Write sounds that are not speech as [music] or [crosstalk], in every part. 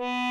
Bye.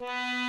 Yeah. [laughs]